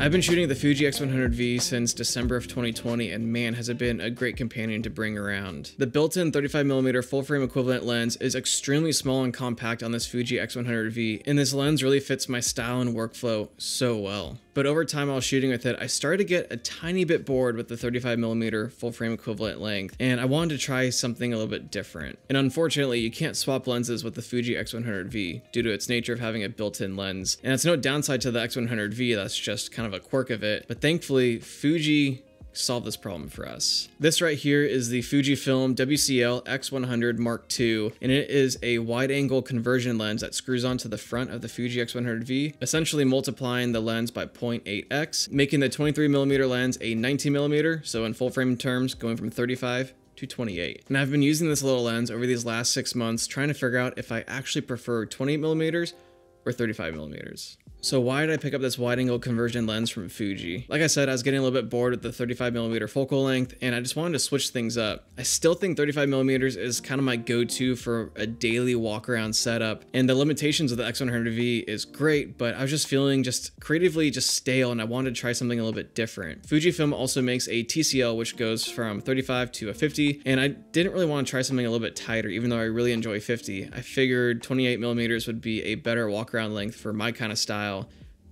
I've been shooting the Fuji X100V since December of 2020 and man has it been a great companion to bring around. The built-in 35mm full frame equivalent lens is extremely small and compact on this Fuji X100V and this lens really fits my style and workflow so well. But over time while shooting with it, I started to get a tiny bit bored with the 35mm full frame equivalent length and I wanted to try something a little bit different. And unfortunately, you can't swap lenses with the Fuji X100V due to its nature of having a built-in lens. And it's no downside to the X100V, that's just kind of a quirk of it. But thankfully, Fuji solved this problem for us. This right here is the Fujifilm WCL X100 Mark II, and it is a wide angle conversion lens that screws onto the front of the Fuji X100V, essentially multiplying the lens by 0.8x, making the 23mm lens a 19mm, so in full frame terms, going from 35 to 28. And I've been using this little lens over these last six months, trying to figure out if I actually prefer 28mm or 35mm. So why did I pick up this wide angle conversion lens from Fuji? Like I said, I was getting a little bit bored with the 35mm focal length and I just wanted to switch things up. I still think 35mm is kind of my go-to for a daily walk around setup and the limitations of the X100V is great, but I was just feeling just creatively just stale and I wanted to try something a little bit different. Fujifilm also makes a TCL which goes from 35 to a 50 and I didn't really want to try something a little bit tighter even though I really enjoy 50. I figured 28mm would be a better walk around length for my kind of style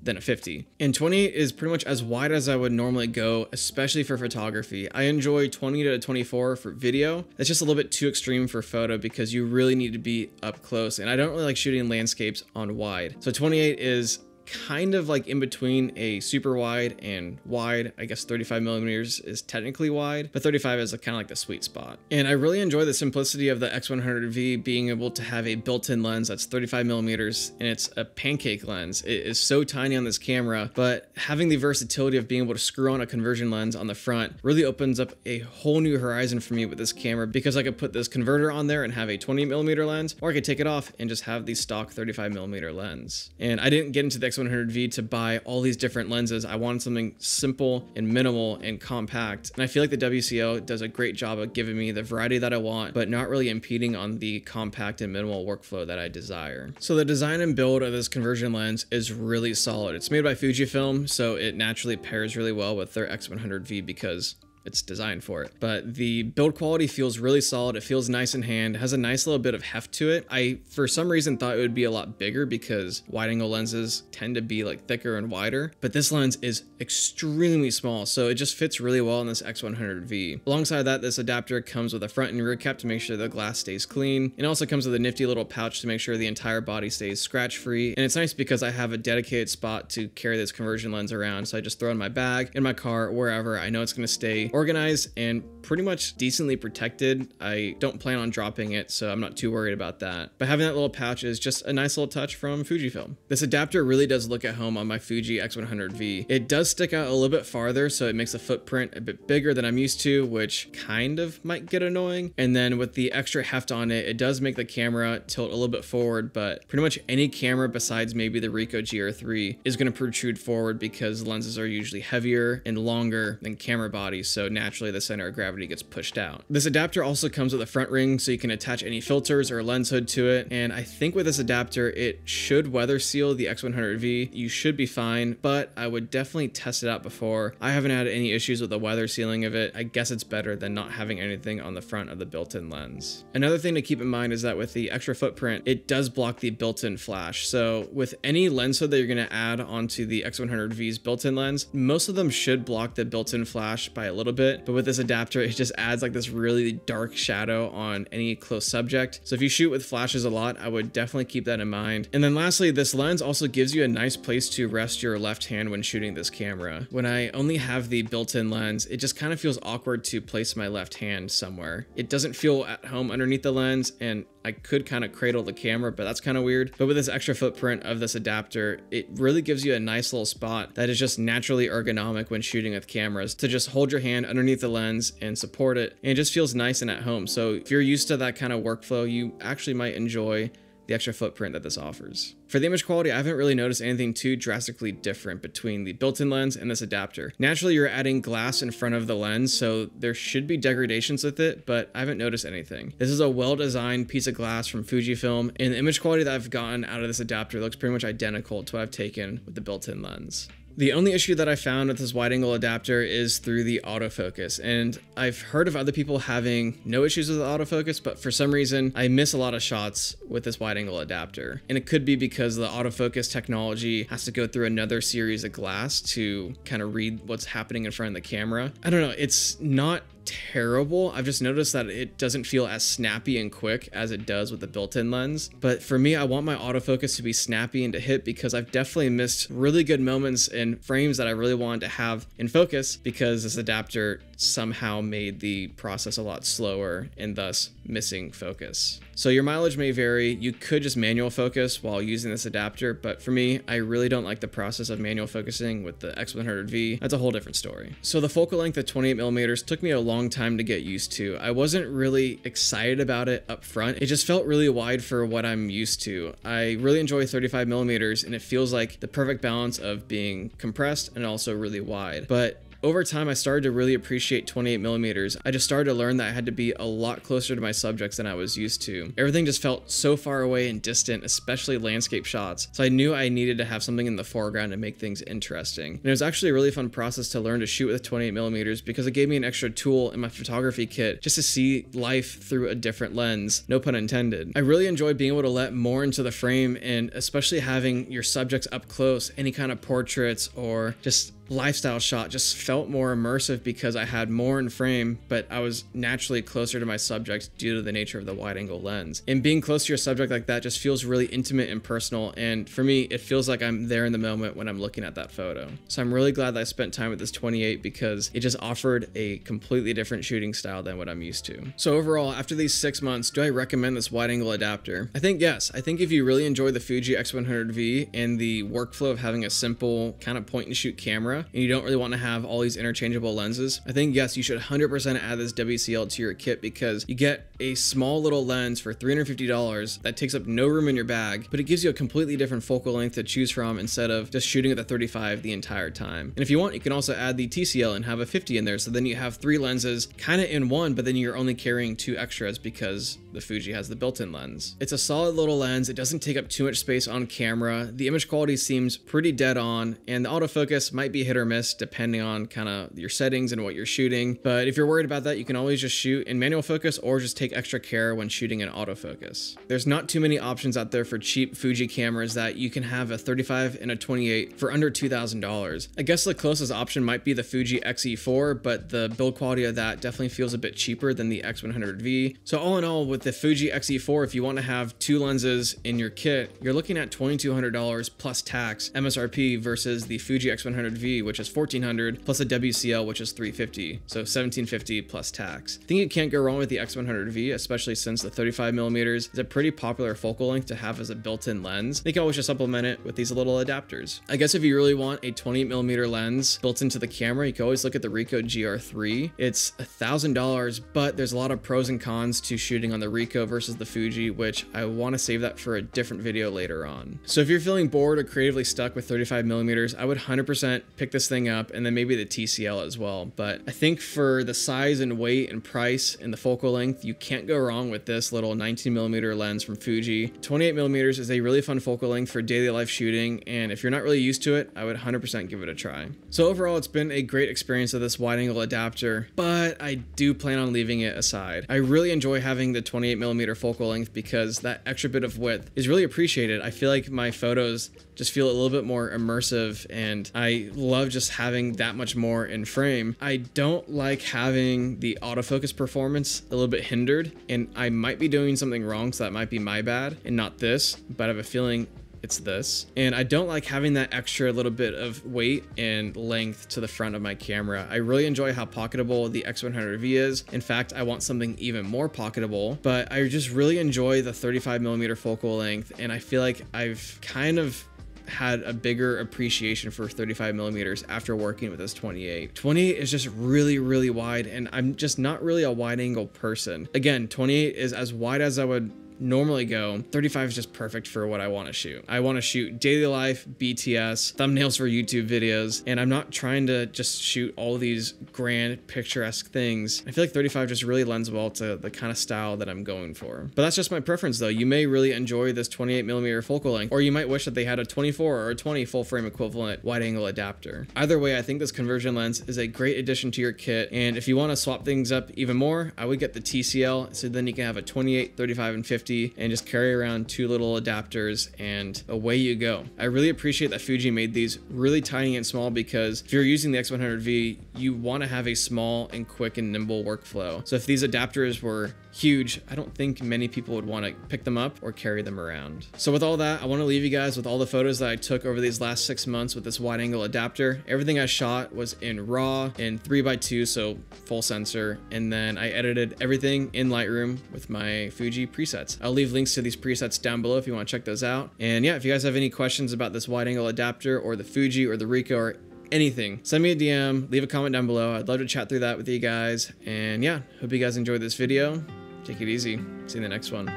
than a 50. And 28 is pretty much as wide as I would normally go, especially for photography. I enjoy 20 to 24 for video. That's just a little bit too extreme for photo because you really need to be up close. And I don't really like shooting landscapes on wide. So 28 is kind of like in between a super wide and wide. I guess 35 millimeters is technically wide, but 35 is kind of like the sweet spot. And I really enjoy the simplicity of the X100V being able to have a built-in lens that's 35 millimeters and it's a pancake lens. It is so tiny on this camera, but having the versatility of being able to screw on a conversion lens on the front really opens up a whole new horizon for me with this camera because I could put this converter on there and have a 20 millimeter lens, or I could take it off and just have the stock 35 millimeter lens. And I didn't get into the X100V to buy all these different lenses. I wanted something simple and minimal and compact. And I feel like the WCL does a great job of giving me the variety that I want, but not really impeding on the compact and minimal workflow that I desire. So the design and build of this conversion lens is really solid. It's made by Fujifilm, so it naturally pairs really well with their X100V because it's designed for it. But the build quality feels really solid. It feels nice in hand, has a nice little bit of heft to it. I, for some reason, thought it would be a lot bigger because wide angle lenses tend to be like thicker and wider, but this lens is extremely small, so it just fits really well in this X100V. Alongside that, this adapter comes with a front and rear cap to make sure the glass stays clean. It also comes with a nifty little pouch to make sure the entire body stays scratch free. And it's nice because I have a dedicated spot to carry this conversion lens around. So I just throw in my bag, in my car, wherever. I know it's gonna stay organized and pretty much decently protected. I don't plan on dropping it, so I'm not too worried about that. But having that little pouch is just a nice little touch from Fujifilm. This adapter really does look at home on my Fuji X100V. It does stick out a little bit farther, so it makes the footprint a bit bigger than I'm used to, which kind of might get annoying. And then with the extra heft on it, it does make the camera tilt a little bit forward, but pretty much any camera besides maybe the Ricoh GR3 is going to protrude forward because lenses are usually heavier and longer than camera bodies. So naturally the center of gravity gets pushed out. This adapter also comes with a front ring so you can attach any filters or lens hood to it. And I think with this adapter, it should weather seal the X100V. You should be fine, but I would definitely test it out before. I haven't had any issues with the weather sealing of it. I guess it's better than not having anything on the front of the built-in lens. Another thing to keep in mind is that with the extra footprint, it does block the built-in flash. So with any lens hood that you're gonna add onto the X100V's built-in lens, most of them should block the built-in flash by a little bit, but with this adapter, it just adds like this really dark shadow on any close subject. So if you shoot with flashes a lot, I would definitely keep that in mind. And then lastly, this lens also gives you a nice place to rest your left hand when shooting this camera. When I only have the built-in lens, it just kind of feels awkward to place my left hand somewhere. It doesn't feel at home underneath the lens and I could kind of cradle the camera, but that's kind of weird. But with this extra footprint of this adapter, it really gives you a nice little spot that is just naturally ergonomic when shooting with cameras to just hold your hand underneath the lens and support it. And it just feels nice and at home. So if you're used to that kind of workflow, you actually might enjoy the extra footprint that this offers. For the image quality, I haven't really noticed anything too drastically different between the built-in lens and this adapter. Naturally, you're adding glass in front of the lens, so there should be degradations with it, but I haven't noticed anything. This is a well-designed piece of glass from Fujifilm, and the image quality that I've gotten out of this adapter looks pretty much identical to what I've taken with the built-in lens. The only issue that I found with this wide angle adapter is through the autofocus. And I've heard of other people having no issues with autofocus, but for some reason I miss a lot of shots with this wide angle adapter. And it could be because the autofocus technology has to go through another series of glass to kind of read what's happening in front of the camera. I don't know, it's not terrible. I've just noticed that it doesn't feel as snappy and quick as it does with the built-in lens. But for me, I want my autofocus to be snappy and to hit because I've definitely missed really good moments and frames that I really wanted to have in focus because this adapter somehow made the process a lot slower and thus missing focus. So your mileage may vary. You could just manual focus while using this adapter, but for me, I really don't like the process of manual focusing with the X100V. That's a whole different story. So the focal length of 28 millimeters took me a long time to get used to. I wasn't really excited about it up front. It just felt really wide for what I'm used to. I really enjoy 35 millimeters and it feels like the perfect balance of being compressed and also really wide. But over time, I started to really appreciate 28 millimeters. I just started to learn that I had to be a lot closer to my subjects than I was used to. Everything just felt so far away and distant, especially landscape shots. So I knew I needed to have something in the foreground to make things interesting. And it was actually a really fun process to learn to shoot with 28 millimeters because it gave me an extra tool in my photography kit just to see life through a different lens, no pun intended. I really enjoyed being able to let more into the frame and especially having your subjects up close, any kind of portraits or just lifestyle shot just felt more immersive because I had more in frame, but I was naturally closer to my subject due to the nature of the wide angle lens. And being close to your subject like that just feels really intimate and personal. And for me, it feels like I'm there in the moment when I'm looking at that photo. So I'm really glad that I spent time with this 28 because it just offered a completely different shooting style than what I'm used to. So overall, after these six months, do I recommend this wide angle adapter? I think yes. I think if you really enjoy the Fuji X100V and the workflow of having a simple kind of point and shoot camera, and you don't really want to have all these interchangeable lenses, I think yes, you should 100% add this WCL to your kit because you get a small little lens for $350 that takes up no room in your bag, but it gives you a completely different focal length to choose from instead of just shooting at the 35 the entire time. And if you want, you can also add the TCL and have a 50 in there, so then you have three lenses kind of in one, but then you're only carrying two extras because the Fuji has the built-in lens. It's a solid little lens, it doesn't take up too much space on camera, the image quality seems pretty dead on, and the autofocus might be hit or miss depending on kind of your settings and what you're shooting. But if you're worried about that, you can always just shoot in manual focus or just take extra care when shooting in autofocus. There's not too many options out there for cheap Fuji cameras that you can have a 35 and a 28 for under $2,000. I guess the closest option might be the Fuji X-E4, but the build quality of that definitely feels a bit cheaper than the X100V. So all in all, with the Fuji X-E4, if you want to have two lenses in your kit, you're looking at $2,200 plus tax MSRP versus the Fuji X100V which is $1,400 plus a WCL, which is 350. So 1,750 plus tax. I think you can't go wrong with the X100V, especially since the 35 millimeters is a pretty popular focal length to have as a built-in lens. You can always just supplement it with these little adapters. I guess if you really want a 28 millimeter lens built into the camera, you can always look at the Ricoh GR3. It's a thousand dollars, but there's a lot of pros and cons to shooting on the Ricoh versus the Fuji, which I want to save that for a different video later on. So if you're feeling bored or creatively stuck with 35 millimeters, I would 100% pick pick this thing up and then maybe the TCL as well. But I think for the size and weight and price and the focal length, you can't go wrong with this little 19 millimeter lens from Fuji. 28 millimeters is a really fun focal length for daily life shooting. And if you're not really used to it, I would 100% give it a try. So overall, it's been a great experience of this wide angle adapter, but I do plan on leaving it aside. I really enjoy having the 28 millimeter focal length because that extra bit of width is really appreciated. I feel like my photos just feel a little bit more immersive and I love just having that much more in frame. I don't like having the autofocus performance a little bit hindered and I might be doing something wrong so that might be my bad and not this, but I have a feeling it's this. And I don't like having that extra little bit of weight and length to the front of my camera. I really enjoy how pocketable the X100V is. In fact, I want something even more pocketable, but I just really enjoy the 35 millimeter focal length. And I feel like I've kind of had a bigger appreciation for 35 millimeters after working with this 28. 28 is just really, really wide, and I'm just not really a wide angle person. Again, 28 is as wide as I would normally go, 35 is just perfect for what I want to shoot. I want to shoot daily life, BTS, thumbnails for YouTube videos, and I'm not trying to just shoot all these grand picturesque things. I feel like 35 just really lends well to the kind of style that I'm going for. But that's just my preference though. You may really enjoy this 28 millimeter focal length, or you might wish that they had a 24 or a 20 full frame equivalent wide angle adapter. Either way, I think this conversion lens is a great addition to your kit. And if you want to swap things up even more, I would get the TCL. So then you can have a 28, 35, and 50 and just carry around two little adapters and away you go. I really appreciate that Fuji made these really tiny and small because if you're using the X100V, you want to have a small and quick and nimble workflow. So if these adapters were huge, I don't think many people would want to pick them up or carry them around. So with all that, I want to leave you guys with all the photos that I took over these last six months with this wide angle adapter. Everything I shot was in RAW in 3x2, so full sensor, and then I edited everything in Lightroom with my Fuji presets. I'll leave links to these presets down below if you want to check those out. And yeah, if you guys have any questions about this wide angle adapter or the Fuji or the Ricoh or anything, send me a DM, leave a comment down below. I'd love to chat through that with you guys. And yeah, hope you guys enjoyed this video. Take it easy. See you in the next one.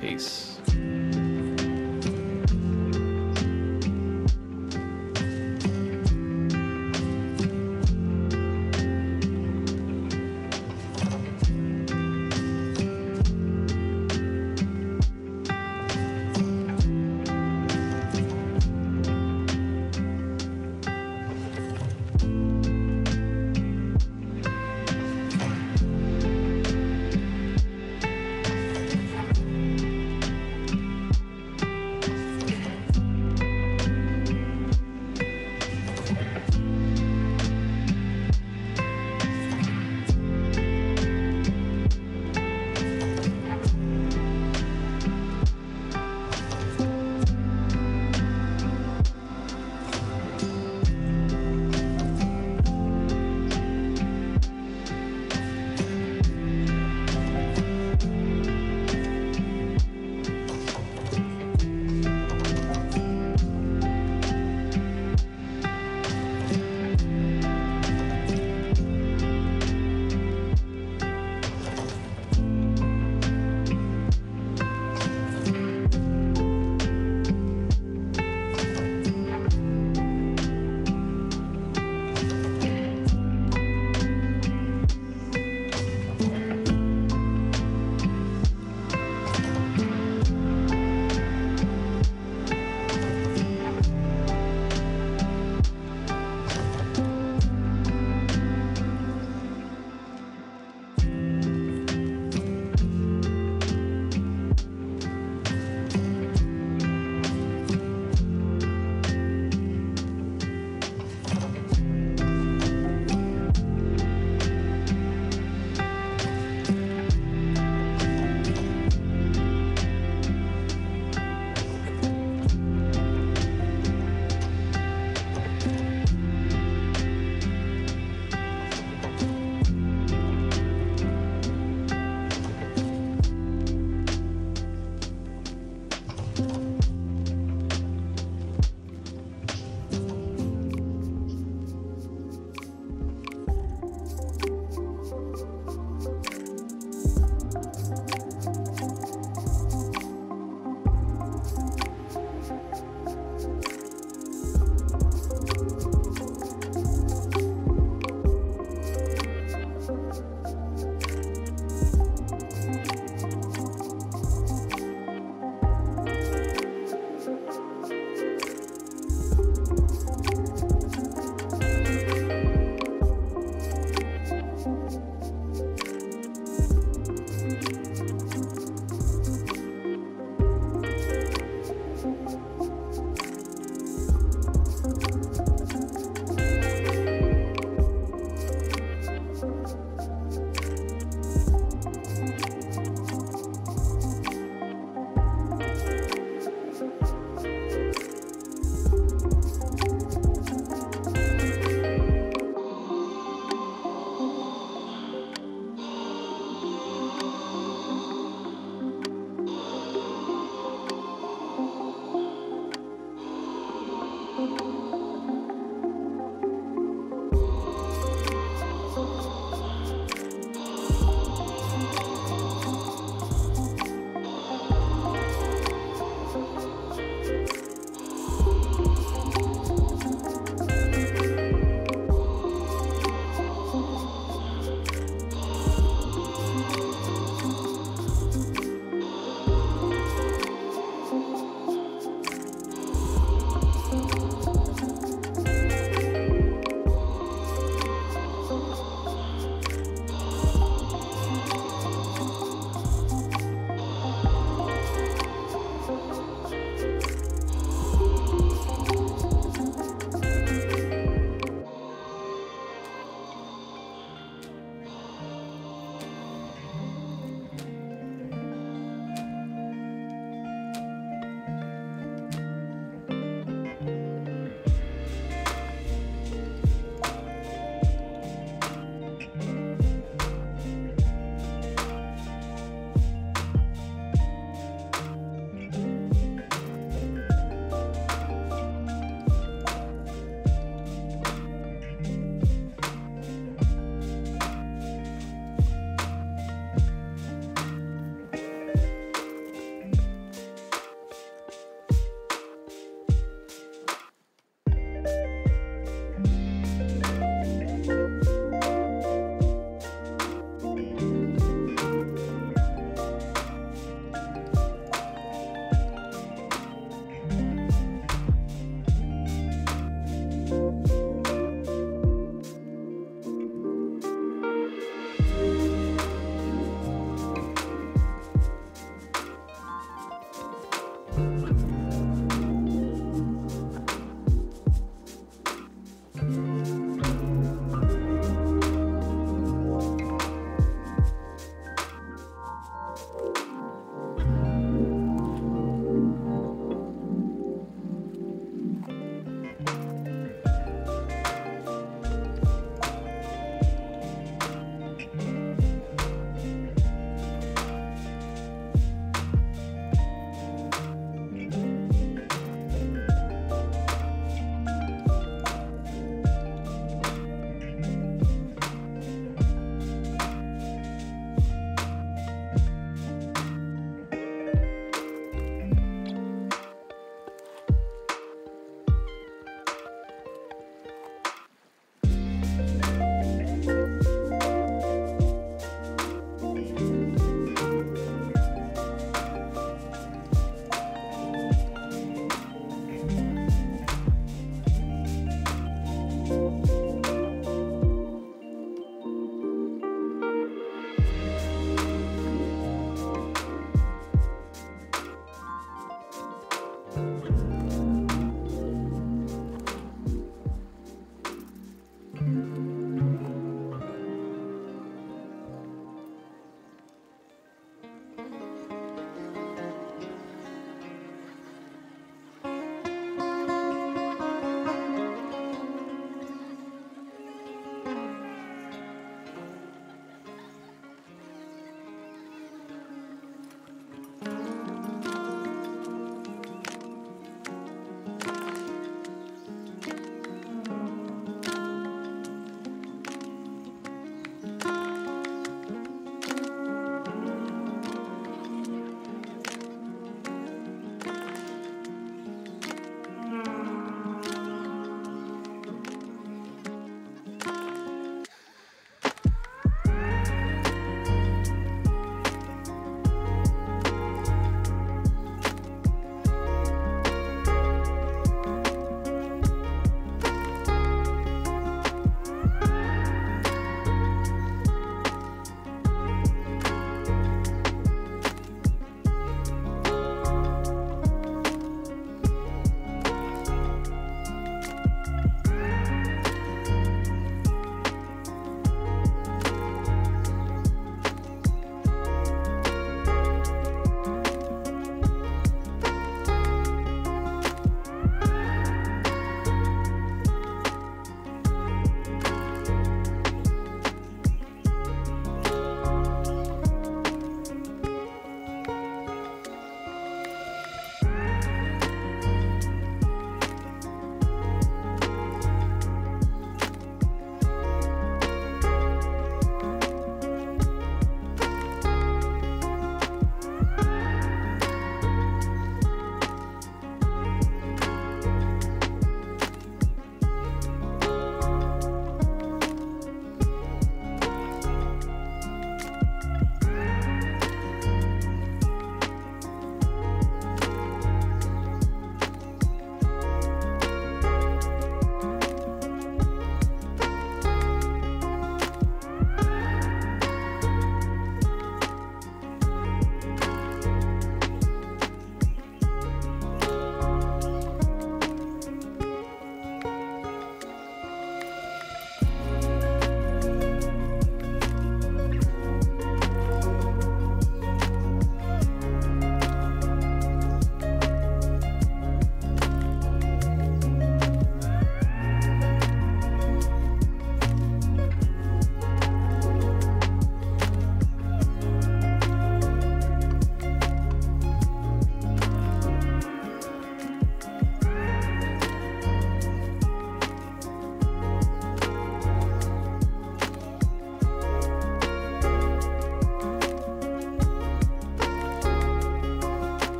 Peace.